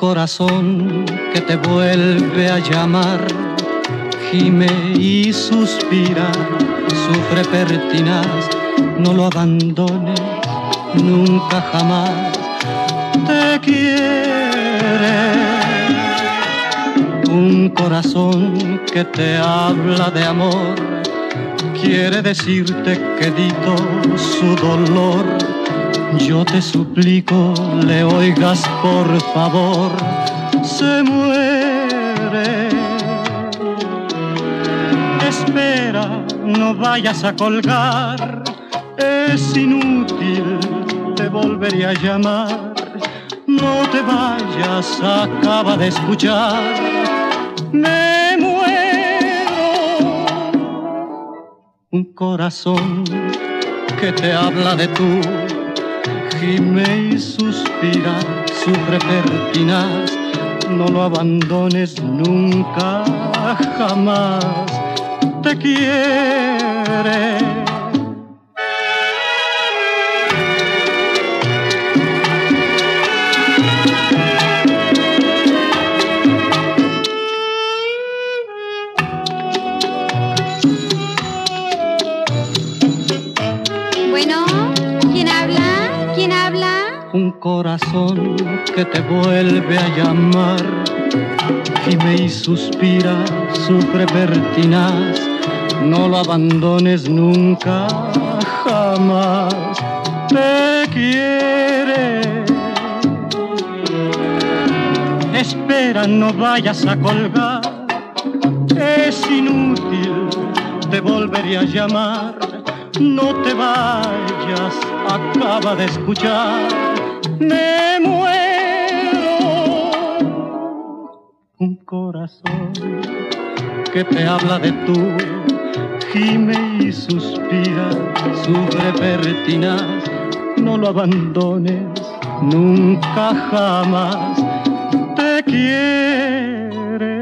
corazón que te vuelve a llamar, gime y suspira, sufre pertinaz, no lo abandones nunca jamás. Te quiere un corazón que te habla de amor, quiere decirte que dito su dolor. Yo te suplico, le oigas por favor, se muere. Espera, no vayas a colgar, es inútil, te volveré a llamar. No te vayas, acaba de escuchar, me muero. Un corazón que te habla de tú gime y suspira, sufre pertinaz, no lo abandones nunca, jamás, te quiere. Un corazón que te vuelve a llamar, gime y suspira, sufre pertinaz, no lo abandones nunca, jamás, te quiere. Espera, no vayas a colgar, es inútil, te volveré a llamar, no te vayas, acaba de escuchar, me muero. Un corazón que te habla de tú, gime y suspira, sufre pertinaz, no lo abandones nunca jamás, te quiere.